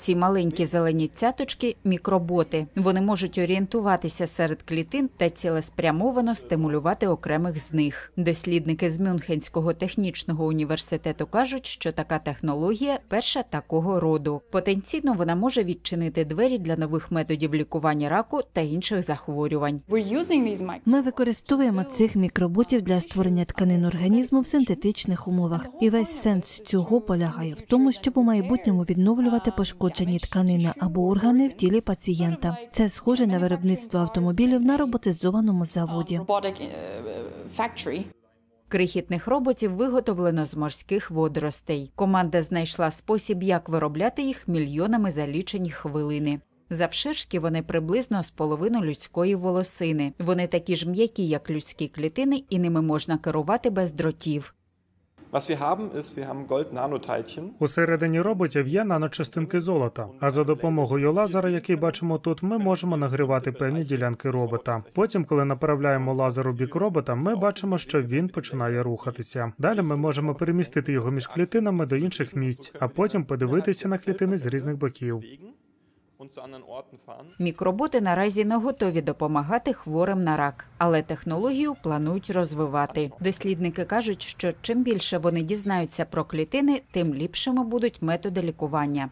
Ці маленькі зелені цяточки мікроботи. Вони можуть орієнтуватися серед клітин та цілеспрямовано стимулювати окремих з них. Дослідники з Мюнхенського технічного університету кажуть, що така технологія перша такого роду. Потенційно вона може відчинити двері для нових методів лікування раку та інших захворювань. Ми використовуємо цих мікроботів для створення тканин організму в синтетичних умовах, і весь сенс цього полягає в тому, щоб у майбутньому відновлювати пошкоджені тканини або органи в тілі пацієнта. Це схоже на виробництво автомобілів на роботизованому заводі. robotic uh. Крихітних роботів виготовлено з морських водоростей. Команда знайшла спосіб, як виробляти їх мільйонами за лічені хвилини. Завширшки вони приблизно з половину людської волосини. Вони такі ж м'які, як людські клітини, і ними можна керувати без дротів. Усередині роботів є наночастинки золота. А за допомогою лазера, який бачимо тут, ми можемо нагрівати певні ділянки робота. Потім, коли направляємо лазер у бік робота, ми бачимо, що він починає рухатися. Далі ми можемо перемістити його між клітинами до інших місць, а потім подивитися на клітини з різних боків. Мікроботи наразі не готові допомагати хворим на рак, але технологію планують розвивати. Дослідники кажуть, що чим більше вони дізнаються про клітини, тим ліпшими будуть методи лікування.